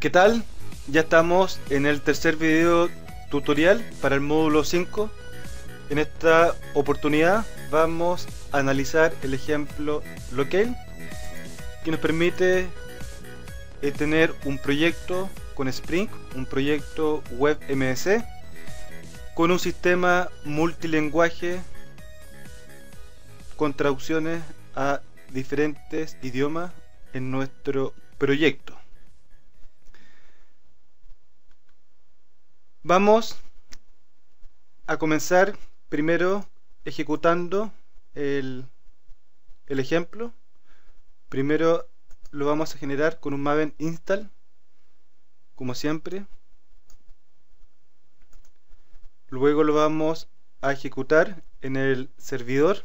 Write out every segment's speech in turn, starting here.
¿Qué tal? Ya estamos en el tercer video tutorial para el módulo 5. En esta oportunidad vamos a analizar el ejemplo Locale que nos permite eh, tener un proyecto con Spring, un proyecto web con un sistema multilingüe con traducciones a diferentes idiomas en nuestro proyecto. Vamos a comenzar primero ejecutando el, el, ejemplo. Primero lo vamos a generar con un Maven install, como siempre. Luego lo vamos a ejecutar en el servidor.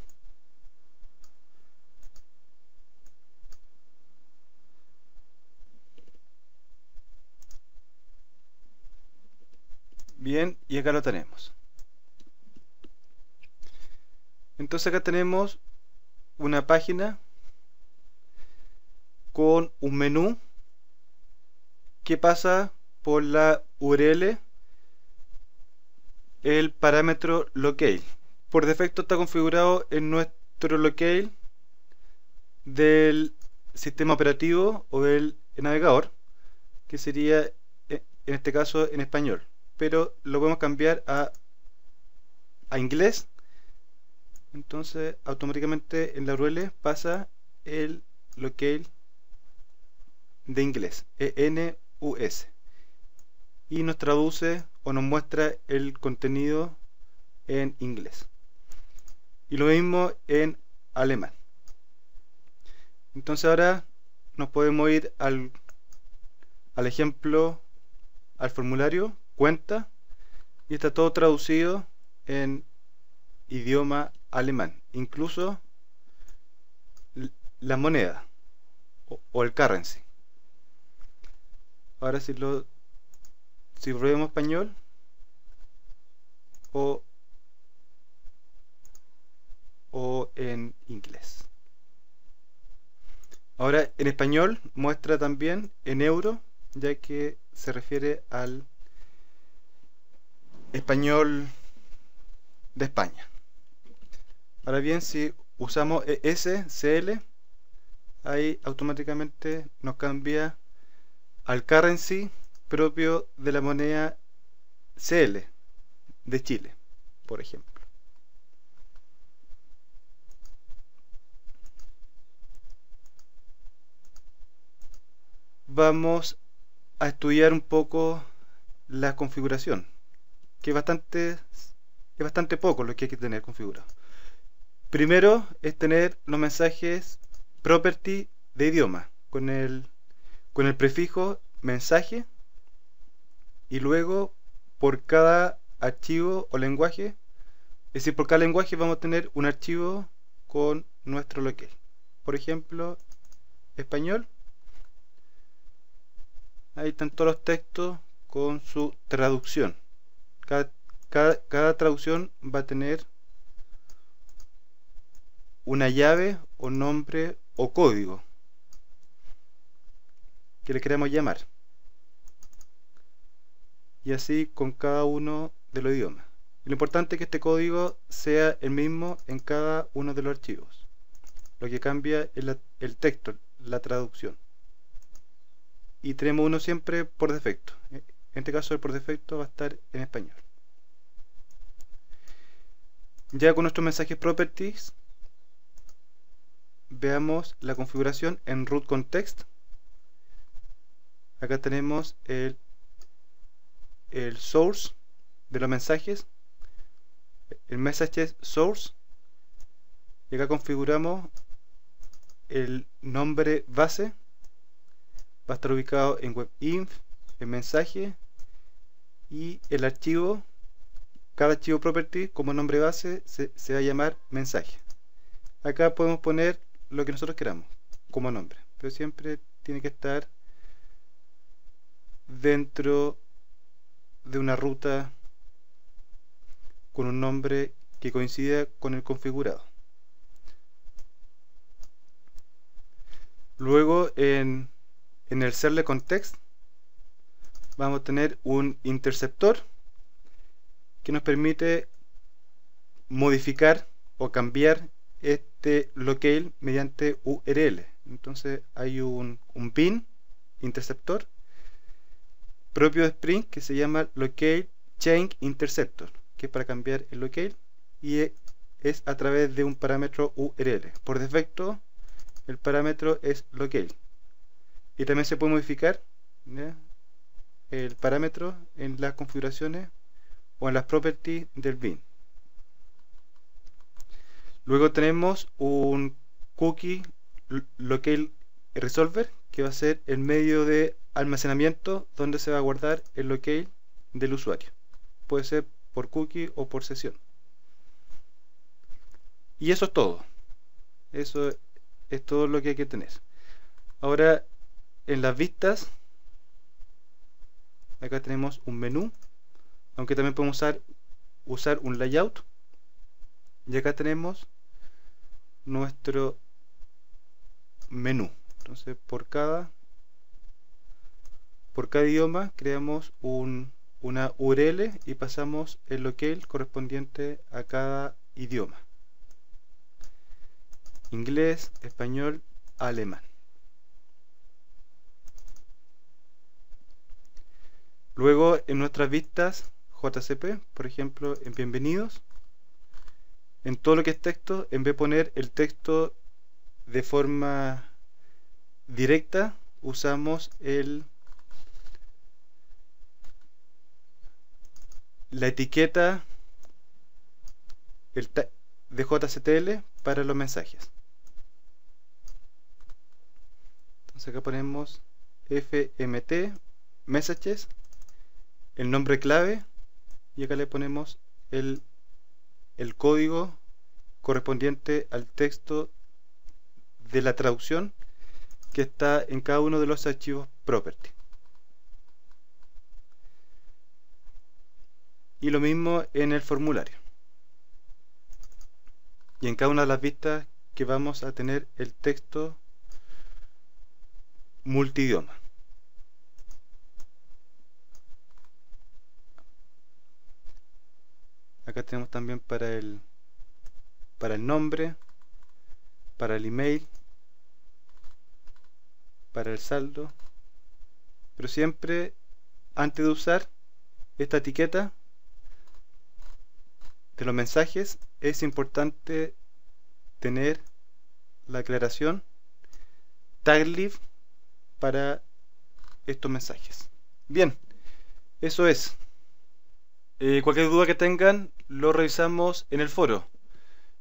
Bien, y acá lo tenemos. Entonces acá tenemos una página con un menú que pasa por la URL el parámetro locale. Por defecto está configurado en nuestro locale del sistema operativo o del navegador, que sería en este caso en español. Pero lo podemos cambiar a, a inglés. Entonces automáticamente en la URL pasa el locale de inglés ENUS y nos traduce o nos muestra el contenido en inglés y lo mismo en alemán entonces ahora nos podemos ir al, al ejemplo al formulario cuenta y está todo traducido en idioma alemán, incluso la moneda o, el currency. Ahora si lo si probemos español o o en inglés. Ahora en español muestra también en euro, ya que se refiere al español de España. Ahora bien, si usamos SCL, ahí automáticamente nos cambia al currency propio de la moneda CL de Chile, por ejemplo. Vamos a estudiar un poco la configuración que bastante, es bastante poco lo que hay que tener configurado. Primero es tener los mensajes property de idioma con el, con el prefijo mensaje y luego por cada archivo o lenguaje, es decir, por cada lenguaje vamos a tener un archivo con nuestro local. Por ejemplo, español. Ahí están todos los textos con su traducción. Cada, traducción va a tener una llave o nombre o código que le queremos llamar. Y así con cada uno de los idiomas. Lo importante es que este código sea el mismo en cada uno de los archivos. Lo que cambia es el texto, la traducción. Y tenemos uno siempre por defecto. En este caso el por defecto va a estar en español. Ya con nuestros mensajes properties veamos la configuración en root context. Acá tenemos el, el source de los mensajes, el messages source. Y acá configuramos el nombre base. Va a estar ubicado en webinf, el mensaje y el archivo, cada archivo property como nombre base se, va a llamar mensaje. Acá podemos poner lo que nosotros queramos como nombre, pero siempre tiene que estar dentro de una ruta con un nombre que coincida con el configurado. Luego en, en el serle context vamos a tener un interceptor que nos permite modificar o cambiar este locale mediante URL. Entonces hay un, un bin interceptor propio de Spring que se llama locale change interceptor, que es para cambiar el locale y es a través de un parámetro URL. Por defecto el parámetro es locale. Y también se puede modificar el parámetro en las configuraciones o en las properties del bin. Luego tenemos un cookie locale resolver que va a ser el medio de almacenamiento donde se va a guardar el locale del usuario. Puede ser por cookie o por sesión. Y eso es todo. Eso es todo lo que hay que tener. Ahora, en las vistas, acá tenemos un menú, aunque también podemos usar, usar un layout. Y acá tenemos nuestro menú. Entonces, por cada por cada idioma creamos un, una URL y pasamos el locale correspondiente a cada idioma. Inglés, español, alemán. Luego en nuestras vistas JCP, por ejemplo, en bienvenidos, en todo lo que es texto, en vez de poner el texto de forma directa, usamos el la etiqueta el de JCTL para los mensajes. Entonces acá ponemos FMT messages, el nombre clave y acá le ponemos el el código correspondiente al texto de la traducción que está en cada uno de los archivos property. Y lo mismo en el formulario. Y en cada una de las vistas que vamos a tener el texto multidioma. acá tenemos también para el para el nombre para el email para el saldo pero siempre antes de usar esta etiqueta de los mensajes es importante tener la aclaración taglib para estos mensajes bien eso es eh, cualquier duda que tengan lo revisamos en el foro.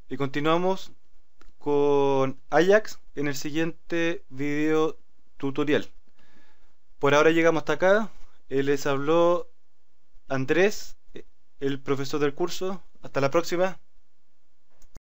Y continuamos con Ajax en el siguiente video tutorial. Por ahora llegamos hasta acá. Eh, les habló Andrés, el profesor del curso. Hasta la próxima.